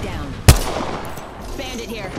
Down. Bandit here.